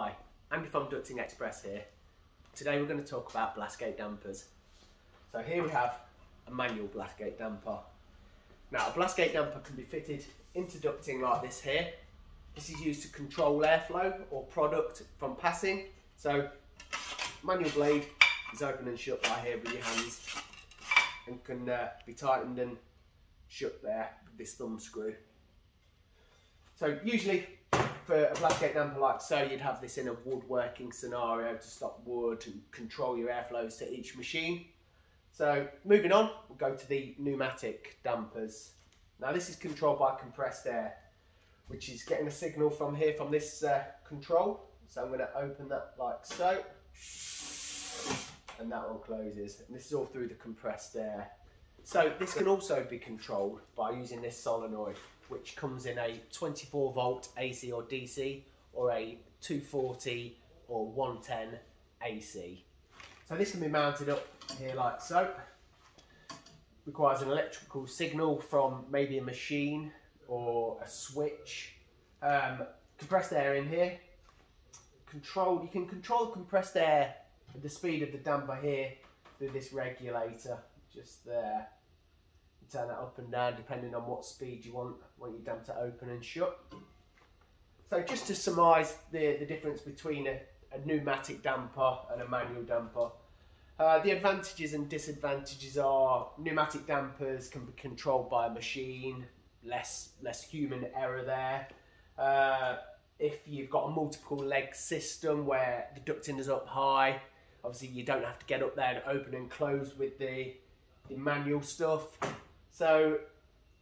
Hi, Andy from Ducting Express here. Today we're going to talk about blastgate dampers. So here we have a manual blastgate damper. Now a blastgate damper can be fitted into ducting like this here. This is used to control airflow or product from passing. So manual blade is open and shut by here with your hands and can uh, be tightened and shut there with this thumb screw. So usually for a blastgate damper like so, you'd have this in a woodworking scenario to stop wood and control your airflows to each machine. So moving on, we'll go to the pneumatic dampers. Now this is controlled by compressed air, which is getting a signal from here, from this uh, control. So I'm going to open that like so, and that all closes. And this is all through the compressed air. So this can also be controlled by using this solenoid which comes in a 24 volt AC or DC or a 240 or 110 AC. So this can be mounted up here like so. Requires an electrical signal from maybe a machine or a switch. Um, compressed air in here. Control. You can control compressed air at the speed of the damper here through this regulator just there turn that up and down depending on what speed you want, want your damper to open and shut. So just to surmise the, the difference between a, a pneumatic damper and a manual damper, uh, the advantages and disadvantages are pneumatic dampers can be controlled by a machine, less, less human error there. Uh, if you've got a multiple leg system where the ducting is up high, obviously you don't have to get up there and open and close with the, the manual stuff. So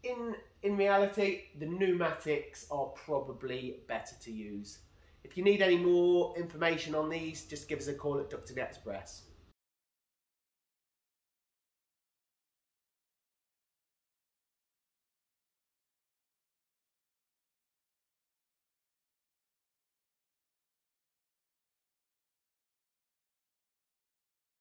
in, in reality, the pneumatics are probably better to use. If you need any more information on these, just give us a call at Ducting Express.